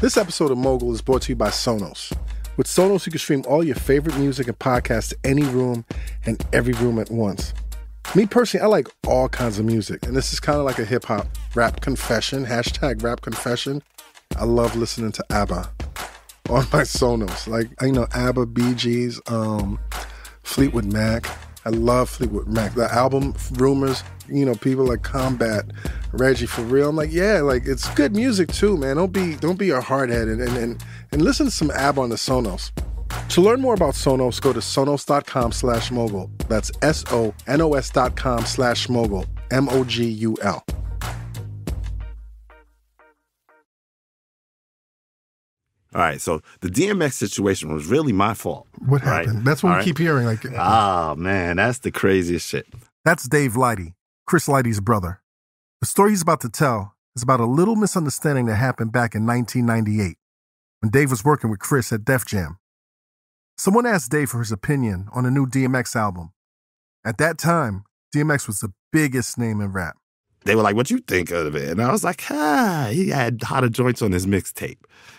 This episode of Mogul is brought to you by Sonos. With Sonos, you can stream all your favorite music and podcasts to any room and every room at once. Me personally, I like all kinds of music, and this is kind of like a hip hop rap confession. Hashtag rap confession. I love listening to ABBA on my Sonos. Like, you know, ABBA, Bee Gees, um, Fleetwood Mac. I love Fleetwood Mac. The album Rumors, you know, people like Combat, Reggie for real. I'm like, yeah, like it's good music too, man. Don't be don't be a hardhead and and, and, listen to some ABBA on the Sonos. To learn more about Sonos, go to sonos.com slash mogul. That's S-O-N-O-S dot com slash mogul. M-O-G-U-L. All right, so the DMX situation was really my fault. What right? happened? That's what All we right? keep hearing. Like, Ah, man, that's the craziest shit. That's Dave Lighty, Chris Lighty's brother. The story he's about to tell is about a little misunderstanding that happened back in 1998 when Dave was working with Chris at Def Jam. Someone asked Dave for his opinion on a new DMX album. At that time, DMX was the biggest name in rap. They were like, "What you think of it?" And I was like, "Ah, he had hotter joints on his mixtape."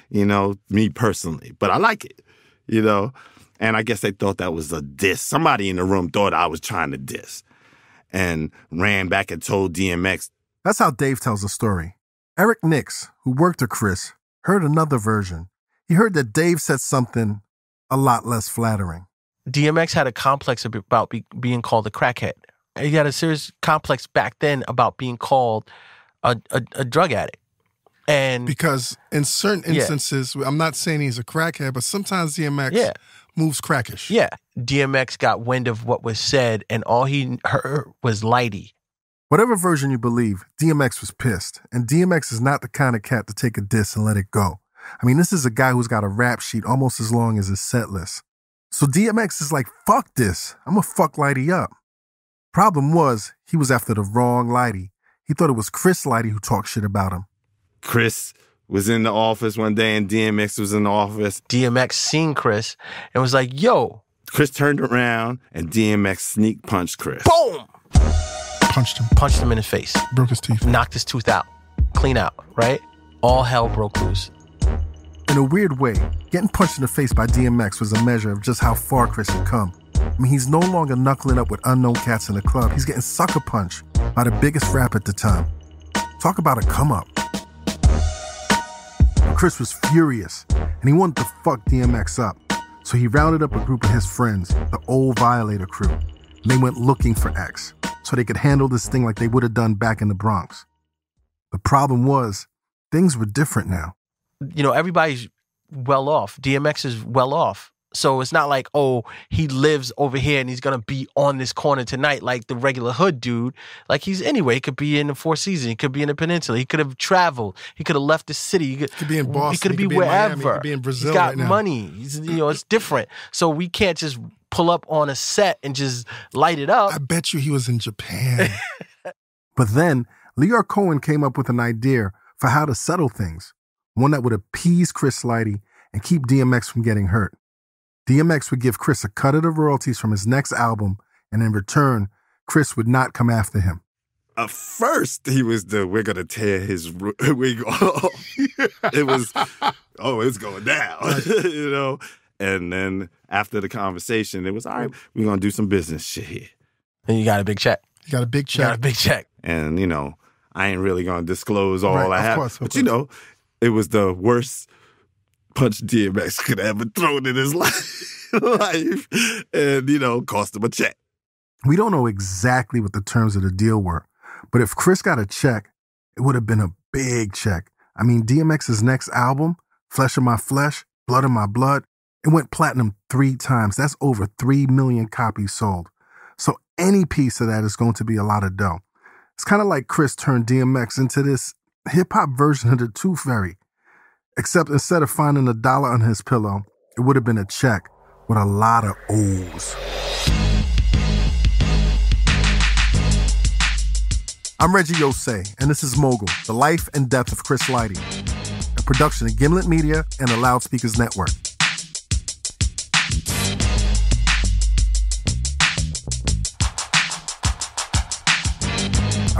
You know, me personally, but I like it. You know, and I guess they thought that was a diss. Somebody in the room thought I was trying to diss, and ran back and told DMX, That's how Dave tells the story. Eric Nix, who worked with Chris, heard another version. He heard that Dave said something a lot less flattering. DMX had a complex about be, being called a crackhead. He had a serious complex back then about being called a, a, a drug addict. And Because in certain Yeah. instances, I'm not saying he's a crackhead, but sometimes DMX Yeah. moves crackish. yeah, DMX got wind of what was said, and all he heard was lighty. Whatever version you believe, DMX was pissed. And DMX is not the kind of cat to take a diss and let it go. I mean, this is a guy who's got a rap sheet almost as long as his set list. So DMX is like, fuck this. I'm gonna fuck Lighty up. Problem was, he was after the wrong Lighty. He thought it was Chris Lighty who talked shit about him. Chris was in the office one day, and DMX was in the office. DMX seen Chris and was like, yo, Chris turned around, and DMX sneak punched Chris. boom! Punched him, Punched him in his face, broke his teeth. knocked his tooth out, clean out, right? All hell broke loose. In a weird way, getting punched in the face by DMX was a measure of just how far Chris had come. I mean, he's no longer knuckling up with unknown cats in the club. He's getting sucker punched by the biggest rap at the time. Talk about a come up. Chris was furious, and he wanted to fuck DMX up. So he rounded up a group of his friends, the old Violator crew. They went looking for X, so they could handle this thing like they would have done back in the Bronx. The problem was, things were different now. you know, everybody's well off. DMX is well off. So it's not like, oh, he lives over here and he's gonna be on this corner tonight like the regular hood dude. Like he's anyway, he could be in the Four Seasons, he could be in the Peninsula, he could have traveled, he could have left the city, he could, Could be in he Boston, could he be could be in Miami, wherever. he could be in Brazil He's got right now. money. He's, you know, it's different. So we can't just pull up on a set and just light it up. I bet you he was in Japan. But then Lyor Cohen came up with an idea for how to settle things, one that would appease Chris Lighty and keep DMX from getting hurt. DMX would give Chris a cut of the royalties from his next album, and in return, Chris would not come after him. At first, he was the we're gonna tear his wig off. it was, oh, it's going down, you know. And then after the conversation, it was all right. We're gonna do some business shit here, And you got a big check. You got a big check. You got a big check. and you know, I ain't really gonna disclose all Right, I of have. course, of but you know, it was the worst punch DMX could ever thrown in his life, life, and you know, cost him a check. We don't know exactly what the terms of the deal were, but if Chris got a check, it would have been a big check. I mean, DMX's next album, Flesh of My Flesh, Blood of My Blood, it went platinum three times. That's over 3 million copies sold. So any piece of that is going to be a lot of dough. It's kind of like Chris turned DMX into this hip hop version of the Tooth Fairy. Except instead of finding a dollar on his pillow, it would have been a check with a lot of O's. I'm Reggie Ossé, and this is Mogul, the life and death of Chris Lighty, a production of Gimlet Media and the Loud Speakers Network.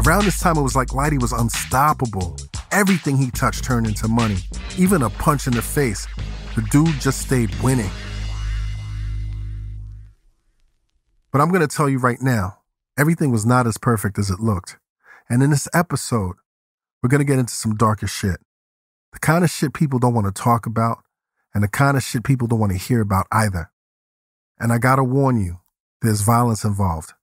Around this time, it was like Lighty was unstoppable. Everything he touched turned into money. even a punch in the face. The dude just stayed winning. But I'm going to tell you right now, everything was not as perfect as it looked. And in this episode, we're going to get into some darker shit. The kind of shit people don't want to talk about, and the kind of shit people don't want to hear about either. And I got to warn you, there's violence involved.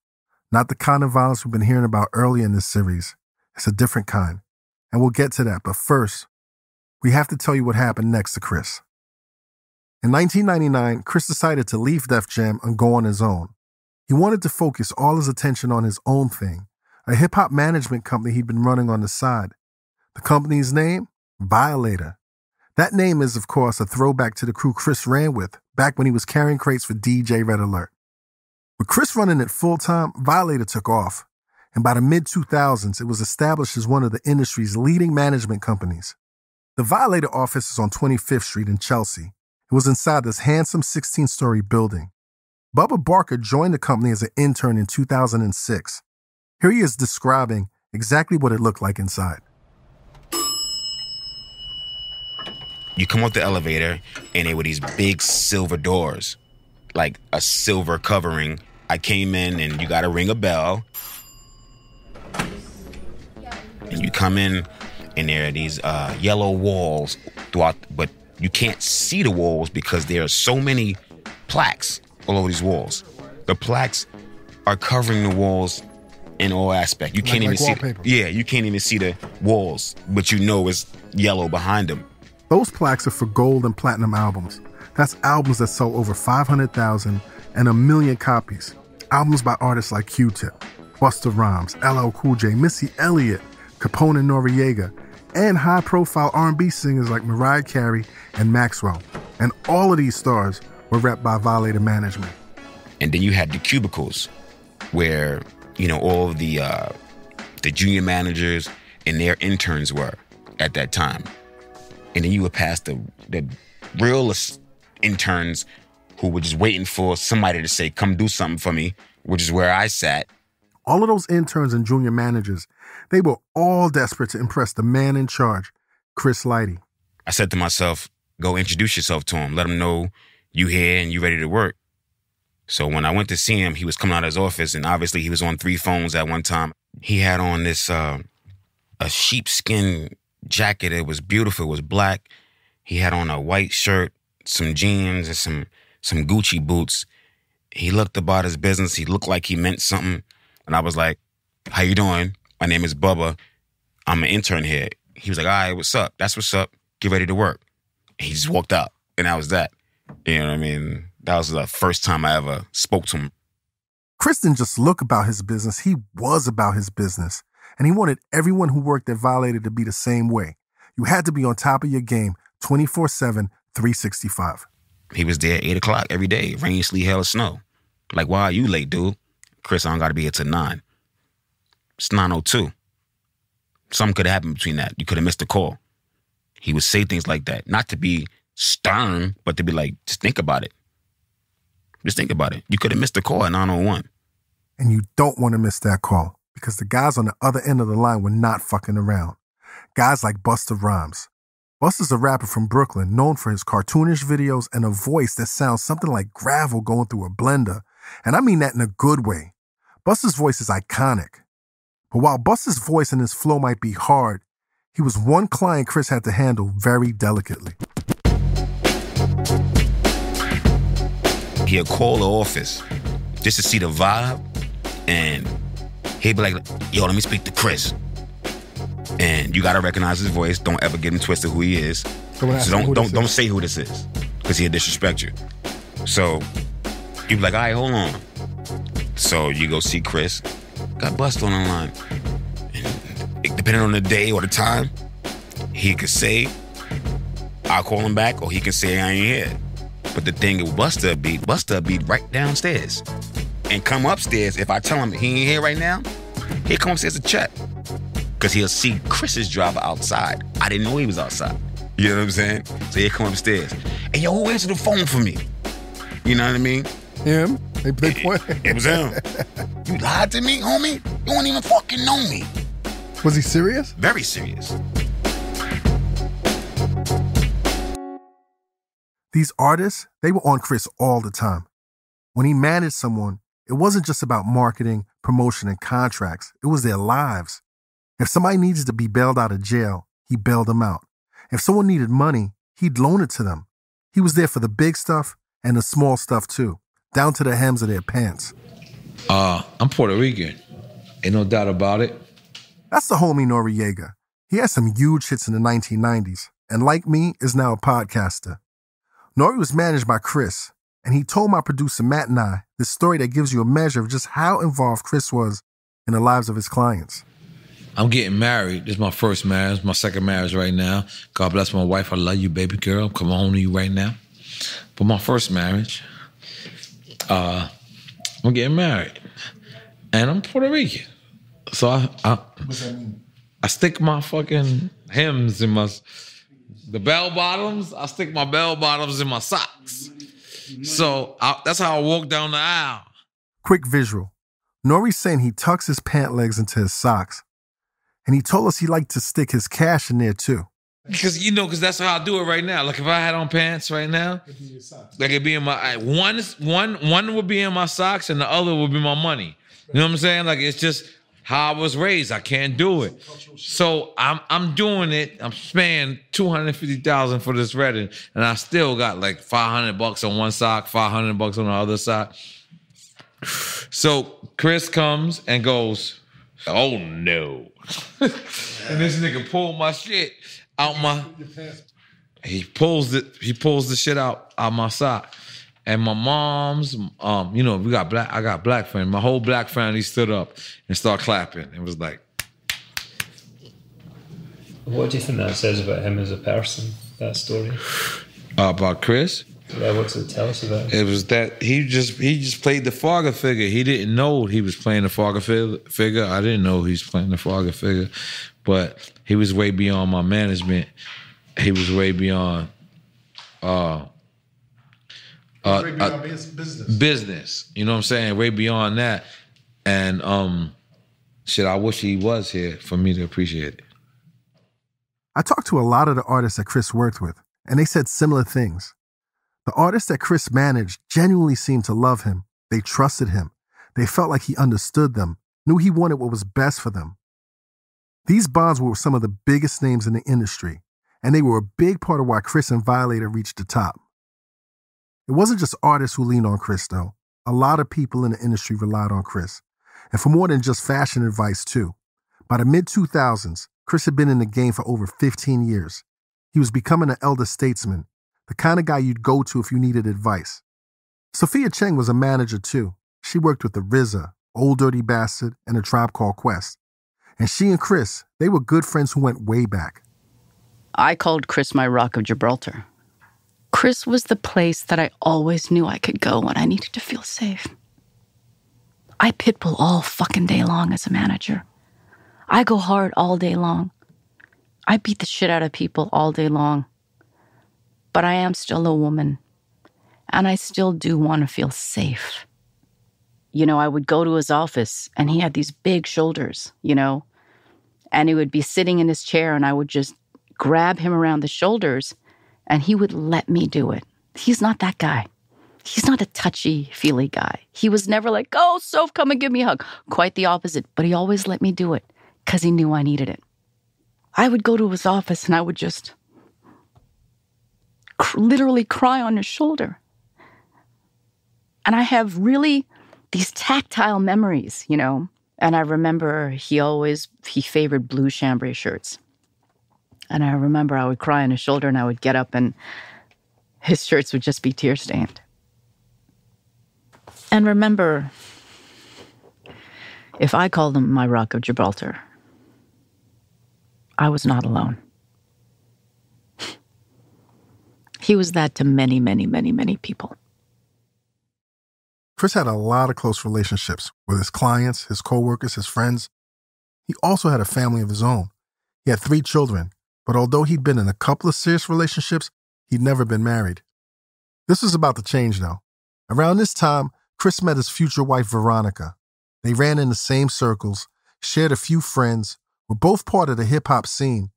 Not the kind of violence we've been hearing about early in this series. It's a different kind. And we'll get to that. But first, we have to tell you what happened next to Chris. In 1999, Chris decided to leave Def Jam and go on his own. He wanted to focus all his attention on his own thing, a hip hop management company he'd been running on the side. The company's name? Violator. That name is, of course, a throwback to the crew Chris ran with back when he was carrying crates for DJ Red Alert. With Chris running it full time, Violator took off, and by the mid 2000s, it was established as one of the industry's leading management companies. The Violator office is on 25th Street in Chelsea. It was inside this handsome 16 story building. Bubba Barker joined the company as an intern in 2006. Here he is describing exactly what it looked like inside. You come up the elevator, and they were these big silver doors, like a silver covering. I came in, and you got to ring a bell. And you come in, and there are these uh, yellow walls throughout, but you can't see the walls because there are so many plaques all over these walls. The plaques are covering the walls in all aspects. You can't Like- even like see. wallpaper. Yeah, you can't even see the walls, but you know it's yellow behind them. Those plaques are for gold and platinum albums. That's albums that sold over 500,000 and a million copies. Albums by artists like Q-Tip, Busta Rhymes, LL Cool J, Missy Elliott, Capone and Noriega, and high-profile R&B singers like Mariah Carey and Maxwell. And all of these stars were repped by Violator Management. and then you had the cubicles where you know all of the uh the junior managers and their interns were at that time and then you would pass the the real interns who were just waiting for somebody to say come do something for me which is where i sat All of those interns and junior managers, they were all desperate to impress the man in charge, Chris Lighty. i said to myself go introduce yourself to him let him know you here and you ready to work so when i went to see him he was coming out of his office and obviously he was on three phones at one time he had on this uh a sheepskin jacket. It was beautiful. It was black. He had on a white shirt, some jeans, and some some Gucci boots. He looked about his business. He looked like he meant something. And I was like, "How you doing? My name is Bubba. I'm an intern here." He was like, "All right, what's up? That's what's up. Get ready to work." He just walked out, and that was that. You know what I mean? That was the first time I ever spoke to him. Chris didn't just look about his business, he was about his business. And he wanted everyone who worked at Violator to be the same way. You had to be on top of your game 24 7, 365. He was there at eight o'clock every day, rain, sleet, hail, or snow. Like, why are you late, dude? Chris, I don't got to be here till nine. It's nine o two. Something could have happened between that. You could have missed a call. He would say things like that, not to be stern, but to be like, just think about it. Just think about it. You could have missed a call at nine o one. And you don't want to miss that call because the guys on the other end of the line were not fucking around. Guys like Busta Rhymes. Busta's a rapper from Brooklyn known for his cartoonish videos and a voice that sounds something like gravel going through a blender. And I mean that in a good way. Busta's voice is iconic. But while Busta's voice and his flow might be hard, he was one client Chris had to handle very delicately. He'll call the office just to see the vibe, and he'd be like, "Yo, let me speak to Chris." And you gotta recognize his voice. Don't ever get him twisted who he is. Don't So don't don't don't is. say who this is, because he'll disrespect you. So you'd be like, "All right, hold on." So you go see Chris. Got bust on the line. And depending on the day or the time, he could say, "I'll call him back," or he can say, "I ain't here." But the thing with Busta beat, Busta beat right downstairs and come upstairs. If I tell him he ain't here right now, he'll come upstairs to check. Cause he'll see Chris's driver outside. I didn't know he was outside. You know what I'm saying? So he'll come upstairs. Hey, yo, who answered the phone for me? You know what I mean? Him? They, they point. It was him. you lied to me, homie? You don't even fucking know me. Was he serious? Very serious. These artists, they were on Chris all the time. When he managed someone, it wasn't just about marketing, promotion, and contracts, it was their lives. If somebody needed to be bailed out of jail, he bailed them out. If someone needed money, he'd loan it to them. He was there for the big stuff and the small stuff too, down to the hems of their pants. Uh, I'm Puerto Rican. Ain't no doubt about it. That's the homie Noriega. He had some huge hits in the 1990s, and like me, is now a podcaster. Nori was managed by Chris, and he told my producer Matt and I this story that gives you a measure of just how involved Chris was in the lives of his clients. I'm getting married. This is my first marriage, my second marriage right now. God bless my wife. I love you, baby girl. I'm coming home to you right now. But my first marriage, uh, I'm getting married. And I'm Puerto Rican. So I, I, I stick my fucking hems in my the bell bottoms. I stick my bell bottoms in my socks. So I, that's how I walk down the aisle. Quick visual. Nori's saying he tucks his pant legs into his socks. And he told us he liked to stick his cash in there too. Because you know, because that's how I do it right now. Like if I had on pants right now, like it'd be in my one, one, one would be in my socks, and the other would be my money. You know what I'm saying? Like it's just how I was raised. I can't do it. So I'm I'm doing it. I'm spending two hundred fifty thousand for this wedding, and I still got like five hundred bucks on one sock, five hundred bucks on the other sock. So Chris comes and goes, "Oh no!" and this nigga pulled my shit out my. He pulls it. He pulls the shit out out my sock. And my mom's, um, you know, we got black. I got black friend. My whole black family stood up and started clapping. It was like, What do you think that says about him as a person? That story. uh, about Chris. Yeah, what does it tell us about? It was that he just he just played the father figure. He didn't know he was playing the father figure. I didn't know he was playing the father figure, but he was way beyond my management. He was way beyond uh, uh, uh, business. business. You know what I'm saying? Way beyond that. And um, shit, I wish he was here for me to appreciate it. I talked to a lot of the artists that Chris worked with, and they said similar things. The artists that Chris managed genuinely seemed to love him. They trusted him. They felt like he understood them, knew he wanted what was best for them. These bonds were some of the biggest names in the industry, and they were a big part of why Chris and Violator reached the top. It wasn't just artists who leaned on Chris, though. A lot of people in the industry relied on Chris, and for more than just fashion advice, too. By the mid 2000s, Chris had been in the game for over 15 years. He was becoming an elder statesman, the kind of guy you'd go to if you needed advice. Sophia Chang was a manager too. She worked with the RZA, Ol' Dirty Bastard, and a tribe called Quest. And she and Chris, they were good friends who went way back. I called Chris my Rock of Gibraltar. Chris was the place that I always knew I could go when I needed to feel safe. I pitbull all fucking day long as a manager. I go hard all day long. I beat the shit out of people all day long. But I am still a woman. And I still do want to feel safe. You know, I would go to his office and he had these big shoulders, you know, and he would be sitting in his chair and I would just grab him around the shoulders and he would let me do it. He's not that guy. He's not a touchy feely guy. He was never like, oh, Soph, come and give me a hug. Quite the opposite, but he always let me do it because he knew I needed it. I would go to his office and I would just cr- literally cry on his shoulder. And I have really these tactile memories, you know. And I remember he always he favored blue chambray shirts. And I remember I would cry on his shoulder and I would get up and his shirts would just be tear stained. And remember, if I called him my Rock of Gibraltar, I was not alone. He was that to many, many, many, many people. Chris had a lot of close relationships with his clients, his coworkers, his friends. He also had a family of his own. He had three children, but although he'd been in a couple of serious relationships, he'd never been married. This was about to change, though. Around this time, Chris met his future wife, Veronica. They ran in the same circles, shared a few friends, were both part of the hip hop scene.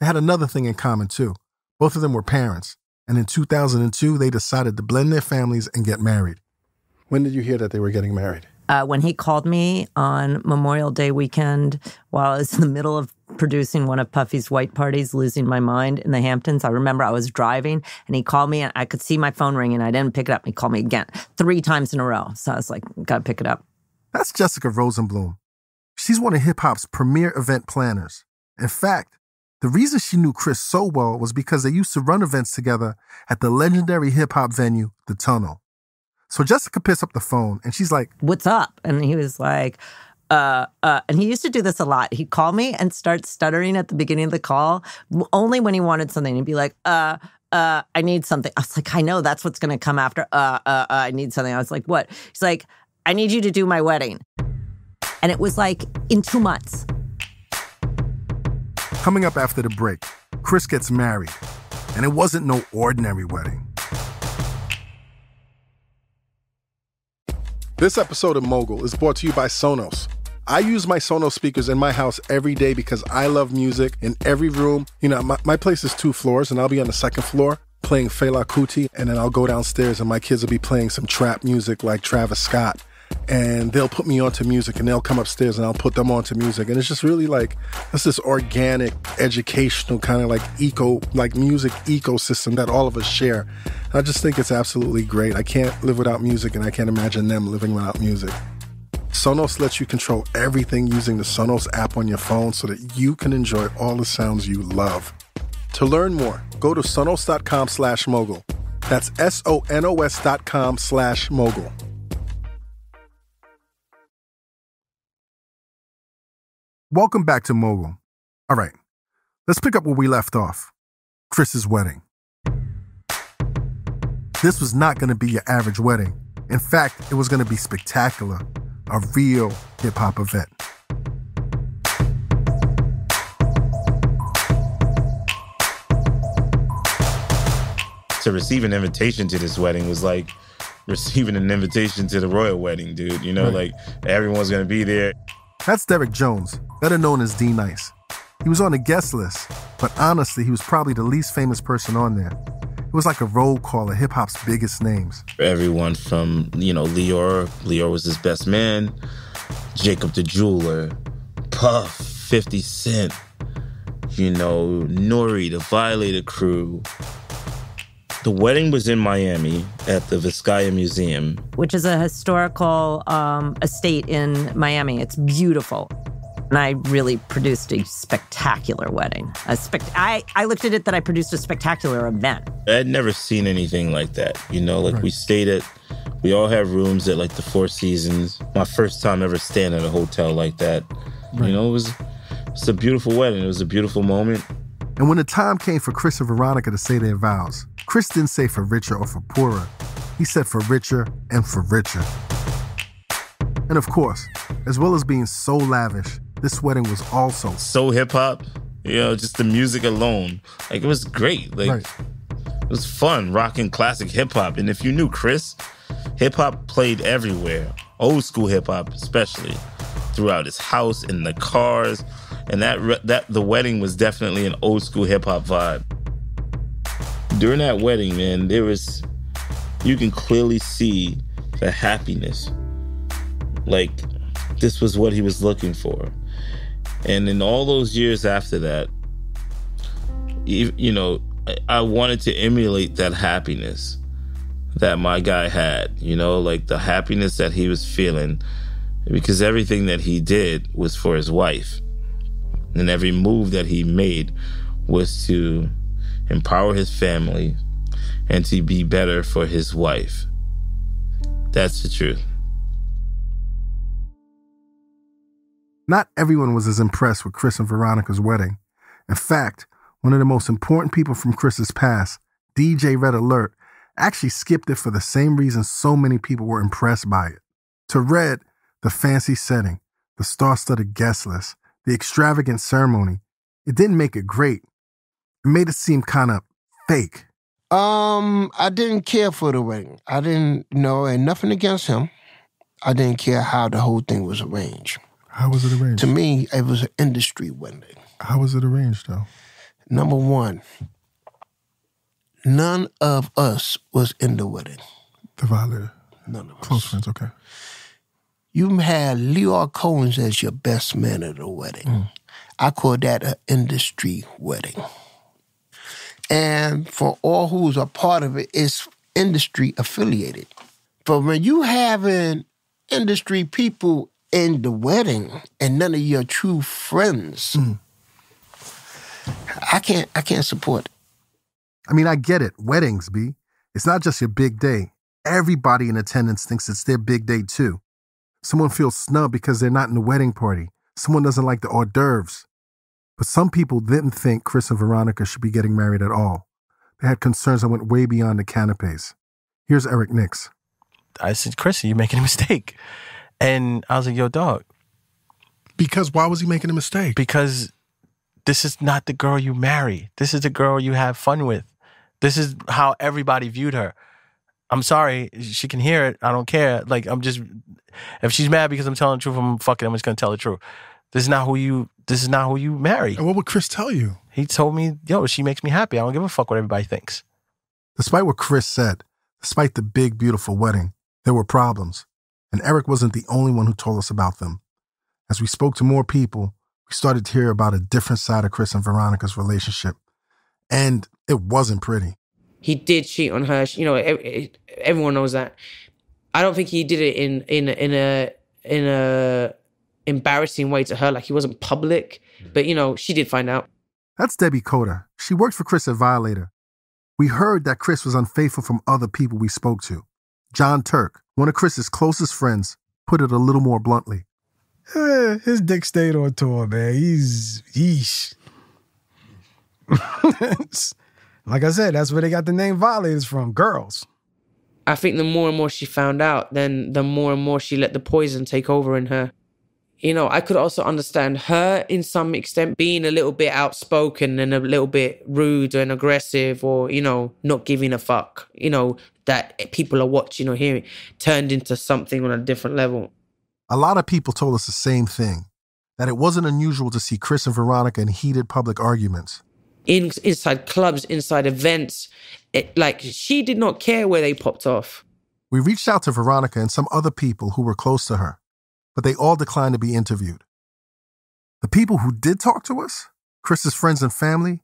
They had another thing in common, too. Both of them were parents, And in 2002, they decided to blend their families and get married. When did you hear that they were getting married? Uh, when he called me on Memorial Day weekend while I was in the middle of producing one of Puffy's white parties, losing my mind in the Hamptons, I remember I was driving and he called me and I could see my phone ringing. And I didn't pick it up. He called me again three times in a row. So I was like, gotta pick it up. That's Jessica Rosenblum. She's one of hip hop's premier event planners. In fact, the reason she knew Chris so well was because they used to run events together at the legendary hip hop venue, The Tunnel. So Jessica picks up the phone and she's like, What's up? And he was like, uh, uh, and he used to do this a lot. He'd call me and start stuttering at the beginning of the call, only when he wanted something. He'd be like, uh, uh, I need something. I was like, I know that's what's going to come after. Uh, uh, uh, I need something. I was like, what? He's like, I need you to do my wedding. And it was like in two months. Coming up after the break, Chris gets married. And it wasn't no ordinary wedding. This episode of Mogul is brought to you by Sonos. I use my Sonos speakers in my house every day because I love music in every room. You know, my, my place is two floors, and I'll be on the second floor playing Fela Kuti, and then I'll go downstairs and my kids will be playing some trap music like Travis Scott. And they'll put me onto music and they'll come upstairs and I'll put them onto music. And it's just really like, it's this organic, educational kind of like eco, like music ecosystem that all of us share. I just think it's absolutely great. I can't live without music and I can't imagine them living without music. Sonos lets you control everything using the Sonos app on your phone so that you can enjoy all the sounds you love. To learn more, go to sonos.com slash mogul. That's S-O-N-O-S dot com slash mogul. Welcome back to Mogul. All right, let's pick up where we left off. Chris's wedding. This was not going to be your average wedding. In fact, it was going to be spectacular, a real hip hop event. To receive an invitation to this wedding was like receiving an invitation to the royal wedding, dude. You know, Right. like everyone's gonna be there. That's Derek Jones, better known as D Nice. He was on the guest list, but honestly, he was probably the least famous person on there. It was like a roll call of hip hop's biggest names. Everyone from, you know, Lyor, Lyor was his best man, Jacob the Jeweler, Puff, 50 Cent, you know, Nori, the Violator crew. The wedding was in Miami at the Vizcaya Museum. which is a historical um, estate in Miami. It's beautiful. And I really produced a spectacular wedding. A spect- I, I looked at it that I produced a spectacular event. I'd never seen anything like that. You know, like we stayed at, we all have rooms at like the Four Seasons. My first time ever staying at a hotel like that. You know, it was, it's a beautiful wedding. It was a beautiful moment. And when the time came for Chris and Veronica to say their vows, Chris didn't say for richer or for poorer. He said for richer and for richer. And of course, as well as being so lavish, this wedding was also So hip hop, you know, just the music alone. Like it was great. Like Right. it was fun rocking classic hip hop. And if you knew Chris, hip hop played everywhere. Old school hip hop, especially throughout his house, in the cars, and that that the wedding was definitely an old school hip hop vibe. During that wedding, man, there was you can clearly see the happiness. Like this was what he was looking for. And in all those years after that, you, know, I wanted to emulate that happiness that my guy had, you know, like the happiness that he was feeling because everything that he did was for his wife. And every move that he made was to empower his family and to be better for his wife. That's the truth. Not everyone was as impressed with Chris and Veronica's wedding. In fact, one of the most important people from Chris's past, DJ Red Alert, actually skipped it for the same reason so many people were impressed by it. To Red, the fancy setting, the star studded guest list, the extravagant ceremony, it didn't make it great. It made it seem kind of fake. Um, I didn't care for the wedding. I didn't know, and nothing against him. I didn't care how the whole thing was arranged. How was it arranged? To me, it was an industry wedding. How was it arranged, though? Number one, none of us was in the wedding. The violator. None of Close us. friends, okay. You had Leo Combs as your best man at the wedding. Mm. I call that an industry wedding. And for all who's a part of it, it's industry affiliated. But when you having industry people in the wedding and none of your true friends, mm. I can't I can't support it. I mean, I get it. Weddings, B. It's not just your big day. Everybody in attendance thinks it's their big day, too. Someone feels snubbed because they're not in the wedding party. Someone doesn't like the hors d'oeuvres. But some people didn't think Chris and Veronica should be getting married at all. They had concerns that went way beyond the canapes. Here's Eric Nix. I said, Chris, you're making a mistake. And I was like, yo, dog. Because why was he making a mistake? Because this is not the girl you marry. This is the girl you have fun with. This is how everybody viewed her. I'm sorry, she can hear it. I don't care. Like I'm just if she's mad because I'm telling the truth, I'm fucking I'm just gonna tell the truth. This is not who you this is not who you marry. And what would Chris tell you? He told me, yo, she makes me happy. I don't give a fuck what everybody thinks. Despite what Chris said, despite the big, beautiful wedding, there were problems. And Eric wasn't the only one who told us about them. As we spoke to more people, we started to hear about a different side of Chris and Veronica's relationship. And it wasn't pretty. He did cheat on her. You know, ev- ev- everyone knows that. I don't think he did it in in in a in a embarrassing way to her. Like he wasn't public, but you know, she did find out. That's Debbie Coda. She worked for Chris at Violator. We heard that Chris was unfaithful from other people we spoke to. John Turk, one of Chris's closest friends, put it a little more bluntly. Eh, his dick stayed on tour, man. He's yeesh. like I said, that's where they got the name violators from. Girls. I think the more and more she found out, then the more and more she let the poison take over in her. You know, I could also understand her in some extent being a little bit outspoken and a little bit rude and aggressive or, you know, not giving a fuck, you know, that people are watching or hearing turned into something on a different level. A lot of people told us the same thing that it wasn't unusual to see Chris and Veronica in heated public arguments. In, inside clubs, inside events, it, like she did not care where they popped off. We reached out to Veronica and some other people who were close to her, but they all declined to be interviewed. The people who did talk to us, Chris's friends and family,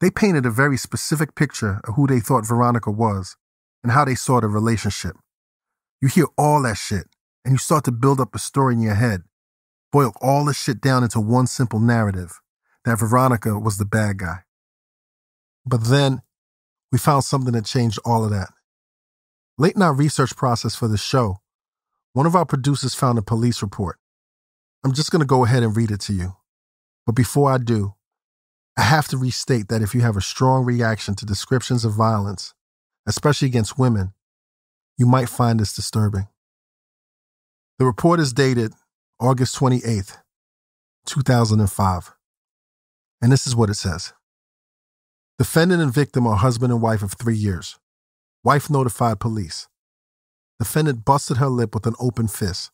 they painted a very specific picture of who they thought Veronica was and how they saw the relationship. You hear all that shit, and you start to build up a story in your head, boil all the shit down into one simple narrative that Veronica was the bad guy. But then we found something that changed all of that. Late in our research process for the show, one of our producers found a police report. I'm just going to go ahead and read it to you. But before I do, I have to restate that if you have a strong reaction to descriptions of violence, especially against women, you might find this disturbing. The report is dated August 28th, 2005. And this is what it says Defendant and victim are husband and wife of three years. Wife notified police. Defendant busted her lip with an open fist.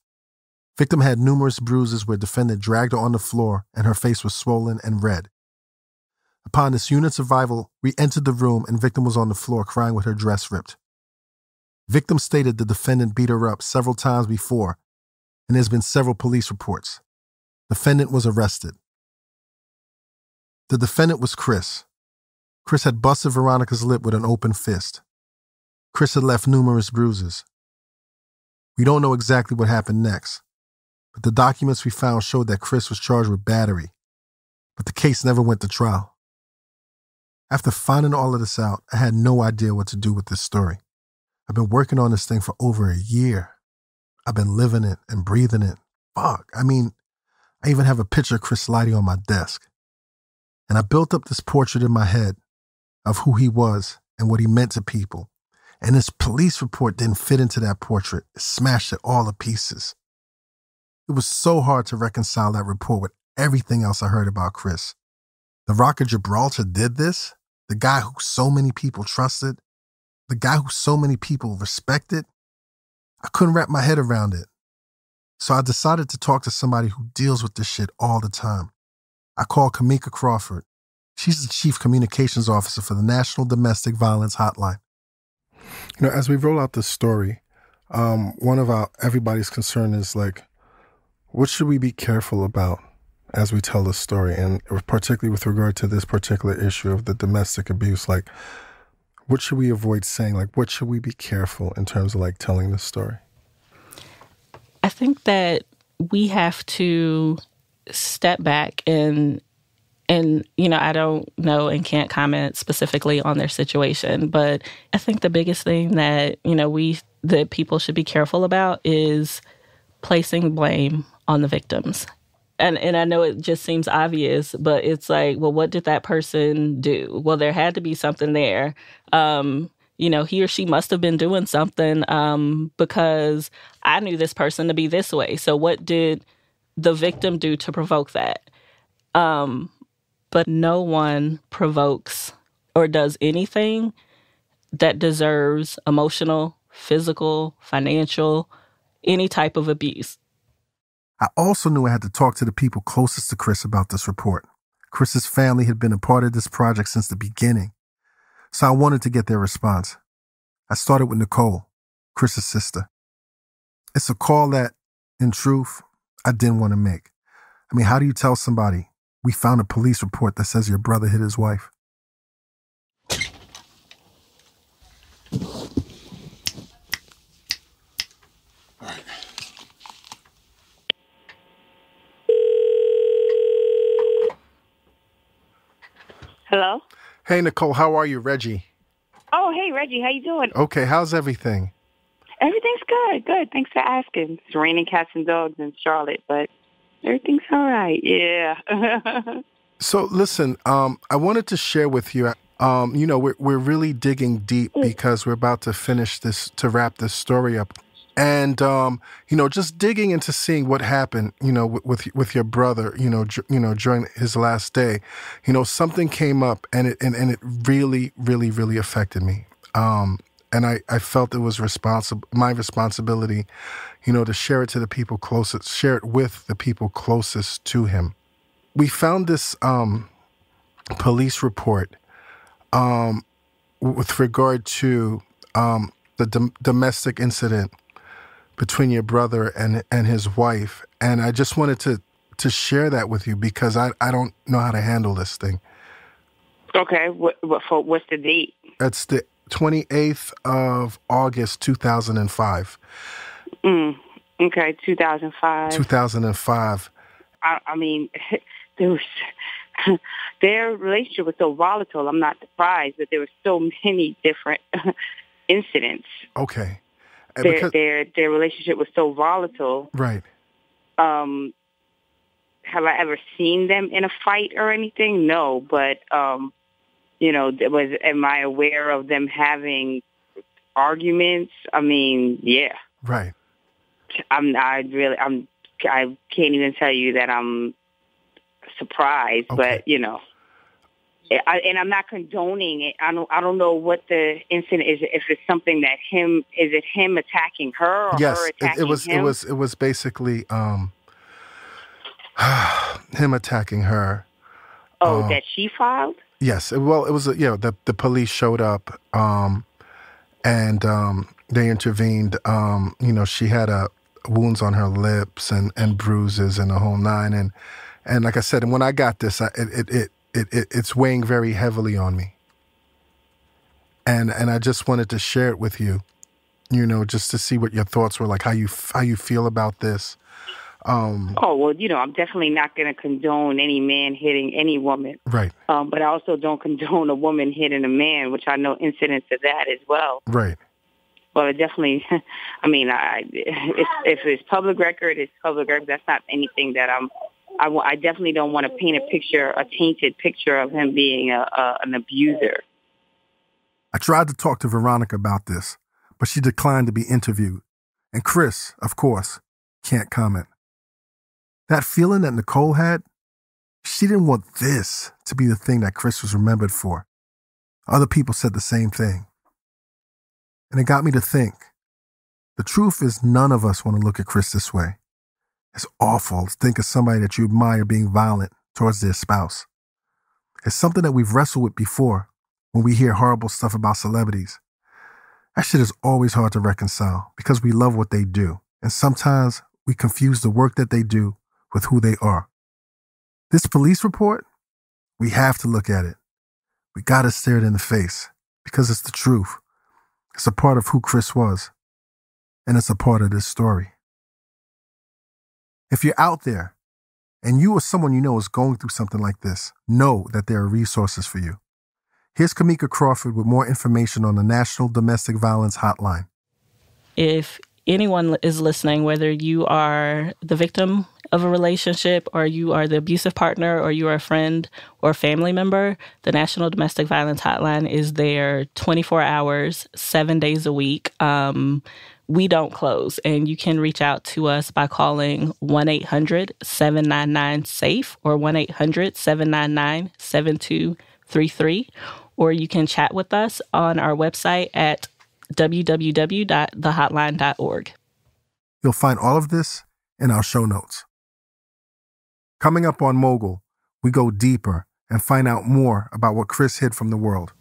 Victim had numerous bruises where defendant dragged her on the floor and her face was swollen and red. Upon this unit's arrival, we entered the room and victim was on the floor crying with her dress ripped. Victim stated the defendant beat her up several times before, and there's been several police reports. Defendant was arrested. The defendant was Chris. Chris had busted Veronica's lip with an open fist. Chris had left numerous bruises. We don't know exactly what happened next, but the documents we found showed that Chris was charged with battery, but the case never went to trial. After finding all of this out, I had no idea what to do with this story. I've been working on this thing for over a year. I've been living it and breathing it. Fuck. I mean, I even have a picture of Chris Lighty on my desk. And I built up this portrait in my head of who he was and what he meant to people. And this police report didn't fit into that portrait. It smashed it all to pieces. It was so hard to reconcile that report with everything else I heard about Chris. The Rock of Gibraltar did this? The guy who so many people trusted? The guy who so many people respected? I couldn't wrap my head around it. So I decided to talk to somebody who deals with this shit all the time. I called Cameka Crawford. She's the chief communications officer for the National Domestic Violence Hotline. You know, as we roll out this story, um, one of our everybody's concern is like, what should we be careful about as we tell this story, and particularly with regard to this particular issue of the domestic abuse, like, what should we avoid saying? Like, what should we be careful in terms of like telling this story? I think that we have to step back and and you know i don't know and can't comment specifically on their situation but i think the biggest thing that you know we that people should be careful about is placing blame on the victims. And and i know it just seems obvious but it's like well what did that person do? Well there had to be something there. Um you know he or she must have been doing something um because i knew this person to be this way. So what did the victim do to provoke that um but no one provokes or does anything that deserves emotional, physical, financial, any type of abuse. I also knew I had to talk to the people closest to Chris about this report. Chris's family had been a part of this project since the beginning, so I wanted to get their response. I started with Nicole, Chris's sister. It's a call that, in truth, I didn't want to make. I mean, how do you tell somebody we found a police report that says your brother hit his wife. Hello. Hey Nicole, how are you, Reggie? Oh, hey Reggie, how you doing? Okay, how's everything? Everything's good. Good. Thanks for asking. It's raining cats and dogs in Charlotte, but everything's all right. Yeah. so listen, um, I wanted to share with you. Um, you know, we're we're really digging deep Mm. because we're about to finish this to wrap this story up, and um, you know, just digging into seeing what happened. You know, with with, with your brother. You know, dur- you know, during his last day, you know, something came up, and it and, and it really, really, really affected me. Um, and I, I felt it was responsible my responsibility, you know, to share it to the people closest, share it with the people closest to him. We found this um, police report um, with regard to um, the dom- domestic incident between your brother and and his wife, and I just wanted to to share that with you because I, I don't know how to handle this thing. okay. What, what for? What's the date? It's the 28th of August 2005. Mm, okay, 2005. 2005. I, I mean, there was their relationship was so volatile. I'm not surprised, that there were so many different incidents. Okay. Their because- their their relationship was so volatile. right. Um, have I ever seen them in a fight or anything? No, but um, you know, was am I aware of them having arguments? I mean, yeah. Right. I'm I really I'm I can't even tell you that I'm surprised, but you know, I, and I'm not condoning it. I don't I don't know what the incident is. If it's something that him is it him attacking her or yes, her it, it was him? it was it was basically um him attacking her. oh um, that she filed. Yes, well, it was, uh, you know, the, the police showed up um, and um, they intervened. Um, you know, she had uh, wounds on her lips and, and bruises and the whole nine. And, and like I said, and when I got this, I, it, it, it, it, it's weighing very heavily on me. And, and I just wanted to share it with you, you know, just to see what your thoughts were like, how you, how you feel about this. Um, Oh well, you know, I'm definitely not going to condone any man hitting any woman. right, Um, but I also don't condone a woman hitting a man, which I know incidents of that as well. right. Well, it definitely. I mean, I if, if it's public record, it's public record. That's not anything that I'm. I, I definitely don't want to paint a picture, a tainted picture of him being a, a an abuser. I tried to talk to Veronica about this, but she declined to be interviewed. And Chris, of course, can't comment. That feeling that Nicole had, she didn't want this to be the thing that Chris was remembered for. Other people said the same thing. And it got me to think. The truth is, none of us want to look at Chris this way. It's awful to think of somebody that you admire being violent towards their spouse. It's something that we've wrestled with before when we hear horrible stuff about celebrities. That shit is always hard to reconcile because we love what they do. And sometimes we confuse the work that they do with who they are. This police report, we have to look at it. We gotta stare it in the face because it's the truth. It's a part of who Chris was, and it's a part of this story. If you're out there and you or someone you know is going through something like this, know that there are resources for you. Here's Cameka Crawford with more information on the National Domestic Violence Hotline. If anyone is listening, whether you are the victim of a relationship or you are the abusive partner or you are a friend or family member, the National Domestic Violence Hotline is there 24 hours, seven days a week. Um, we don't close, and you can reach out to us by calling 1 800 799 SAFE or 1 800 799 7233, or you can chat with us on our website at www.thehotline.org. You'll find all of this in our show notes. Coming up on Mogul, we go deeper and find out more about what Chris hid from the world.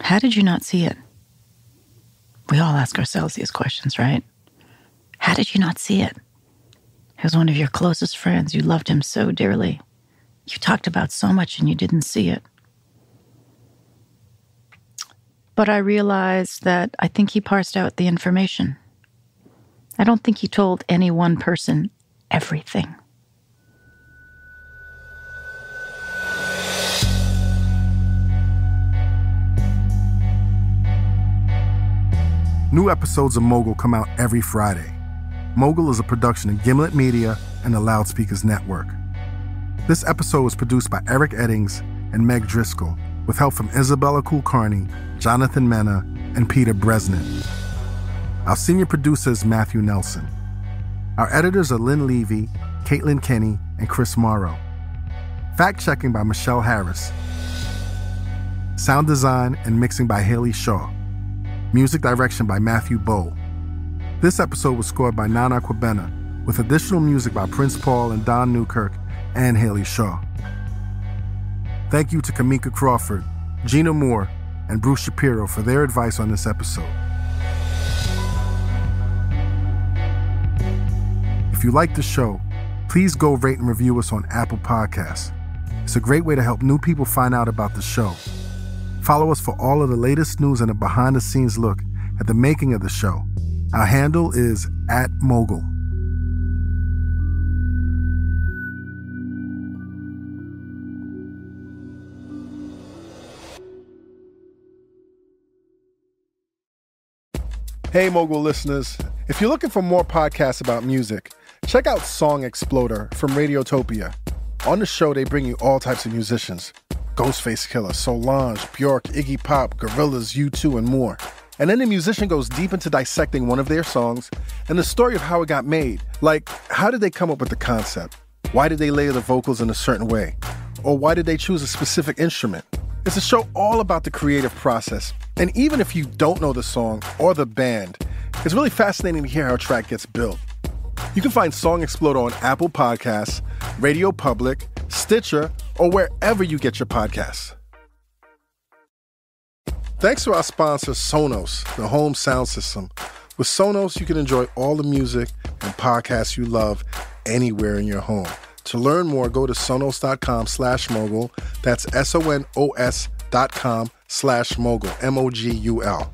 How did you not see it? We all ask ourselves these questions, right? How did you not see it? He was one of your closest friends. You loved him so dearly. You talked about so much and you didn't see it. But I realized that I think he parsed out the information. I don't think he told any one person everything. New episodes of Mogul come out every Friday. Mogul is a production of Gimlet Media and the Loud Speakers Network. This episode was produced by Eric Eddings and Meg Driscoll, with help from Isabella Kulkarni, Jonathan Mena, and Peter Bresnan. Our senior producer is Matthew Nelson. Our editors are Lynn Levy, Caitlin Kenney, and Chris Morrow. Fact checking by Michelle Harris. Sound design and mixing by Haley Shaw. Music direction by Matthew Boll. This episode was scored by Nana Kwabena, with additional music by Prince Paul and Don Newkirk and Haley Shaw. Thank you to Cameka Crawford, Jina Moore, and Bruce Shapiro for their advice on this episode. If you like the show, please go rate and review us on Apple Podcasts. It's a great way to help new people find out about the show. Follow us for all of the latest news and a behind the scenes look at the making of the show. Our handle is at Mogul. Hey, Mogul listeners. If you're looking for more podcasts about music, check out Song Exploder from Radiotopia. On the show, they bring you all types of musicians Ghostface Killah, Solange, Bjork, Iggy Pop, Gorillaz, U2, and more. And then the musician goes deep into dissecting one of their songs and the story of how it got made. Like, how did they come up with the concept? Why did they layer the vocals in a certain way? Or why did they choose a specific instrument? It's a show all about the creative process. And even if you don't know the song or the band, it's really fascinating to hear how a track gets built. You can find Song Exploder on Apple Podcasts, Radio Public, Stitcher, or wherever you get your podcasts. Thanks to our sponsor, Sonos, the home sound system. With Sonos, you can enjoy all the music and podcasts you love anywhere in your home. To learn more, go to sonos.com slash mogul. That's S-O-N-O-S dot com slash mogul, M-O-G-U-L.